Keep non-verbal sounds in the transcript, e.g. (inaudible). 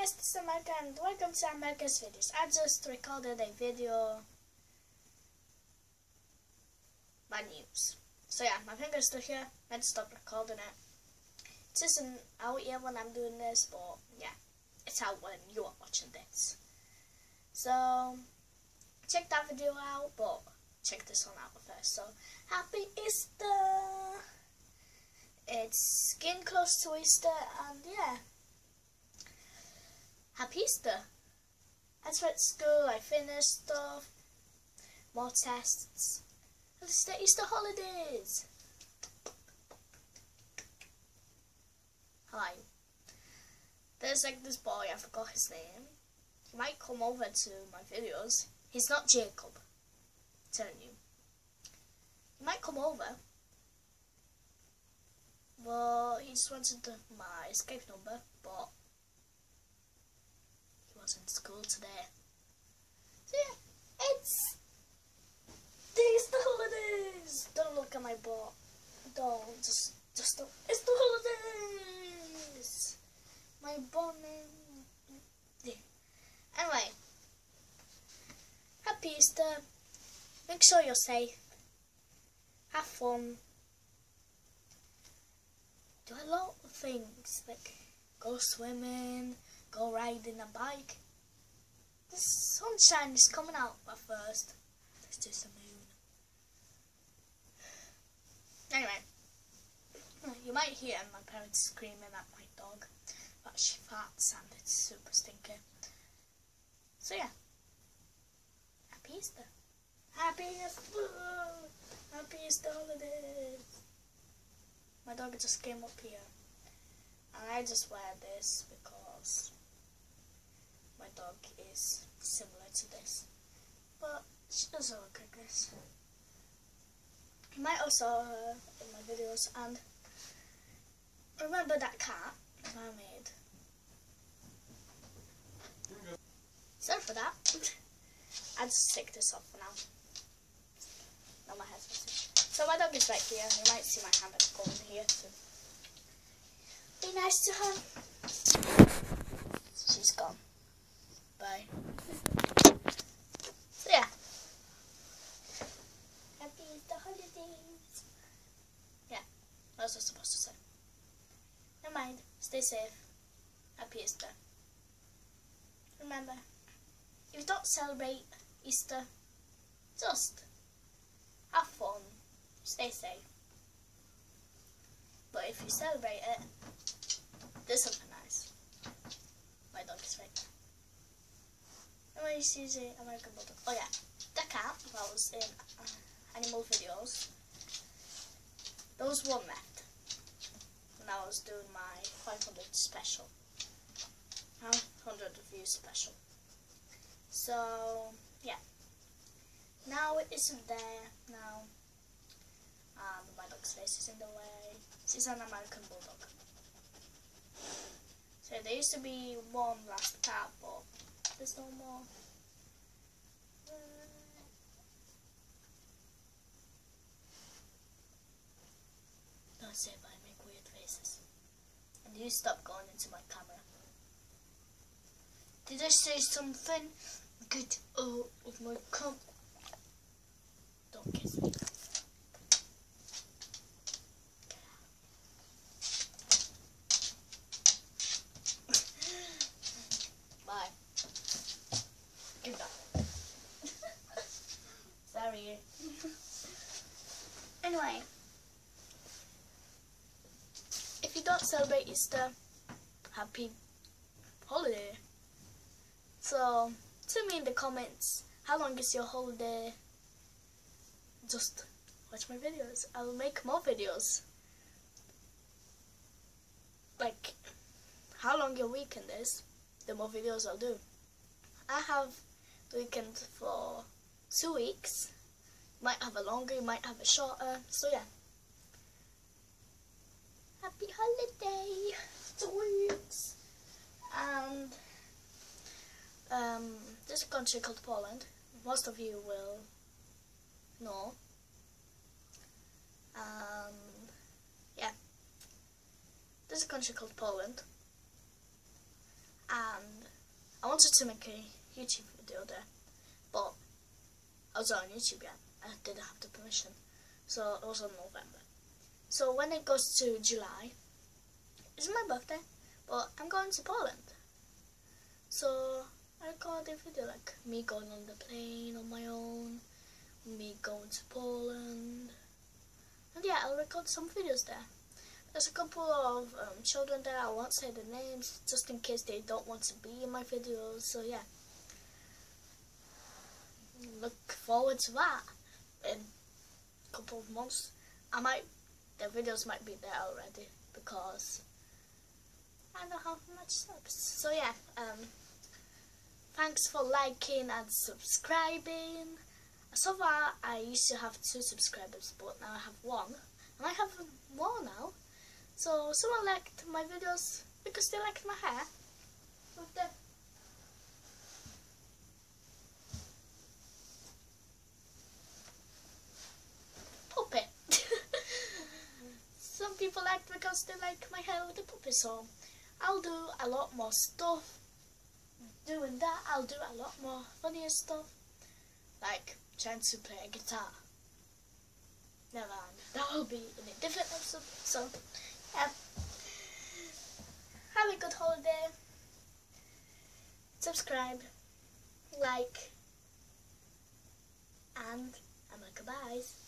guys, this is Amelka and welcome to Amelka's Videos. I just recorded a video my news. So yeah, my finger's still here, I had to stop recording it. It isn't out yet when I'm doing this, but yeah, it's out when you are watching this. So check that video out, but check this one out first. So happy Easter! It's getting close to Easter and yeah. Happy Easter! Went to school, I finished stuff, more tests, and it's the Easter holidays! Hi. There's like this boy, I forgot his name. He might come over to my videos. He's not Jacob. I'm telling you. He might come over. But he just wanted my escape number, but was in school today. So yeah, it's these the holidays. Don't look at my butt. Don't just just don't. It's the holidays. My bonnet. Anyway, happy Easter. Make sure you're safe. Have fun. Do a lot of things like go swimming go riding a bike. The sunshine is coming out at first. There's just a moon. Anyway, you might hear my parents screaming at my dog, but she farts and it's super stinky. So yeah, happy Easter. Happy Easter! Happy Easter holidays! My dog just came up here. And I just wear this because my dog is similar to this. But she doesn't look like this. You might also her in my videos and remember that cat I made. Sorry for that. (laughs) I'll just stick this off for now. Now my missing. So my dog is right here. You might see my hand going here too. Be nice to her. She's gone. Bye. So yeah. Happy Easter holidays. Yeah, what was I supposed to say? Never mind. Stay safe. Happy Easter. Remember, if you don't celebrate Easter, just have fun. Stay safe. But if you celebrate it, there's something nice. My dog is right there. And when see the American Bulldog, oh yeah, the cat that was in uh, animal videos, there was one left when I was doing my 500 special. 100 views special. So, yeah. Now it isn't there. Now, um, my dog's face is in the way. She's an American Bulldog. So there used to be one last cat, but there's no more. Don't say And you stop going into my camera. Did I say something? Get out oh, of my cup. Don't kiss me. anyway, if you don't celebrate Easter, happy holiday. So, tell me in the comments, how long is your holiday? Just watch my videos. I will make more videos. Like, how long your weekend is, the more videos I'll do. I have the weekend for two weeks might have a longer, might have a shorter. So yeah. Happy holiday weeks. And um, a country called Poland. Most of you will know. Um, yeah. A country called Poland. And I wanted to make a YouTube video there, but I was on YouTube yet. I didn't have the permission, so it was on November. So when it goes to July, it's my birthday, but I'm going to Poland. So I record a video like me going on the plane on my own, me going to Poland, and yeah, I'll record some videos there. There's a couple of um, children there, I won't say the names, just in case they don't want to be in my videos, so yeah. Look forward to that in a couple of months. I might, the videos might be there already, because I don't have much subs. So yeah, um, thanks for liking and subscribing. So far, I used to have two subscribers, but now I have one. And I have more now. So someone liked my videos because they liked my hair. With the puppy. Some people liked because they like my hair with the puppy. So I'll do a lot more stuff. Doing that, I'll do a lot more funnier stuff. Like trying to play a guitar. Never mind. That will be in a different episode. So yeah. Have a good holiday. Subscribe, like, and I'm like goodbyes.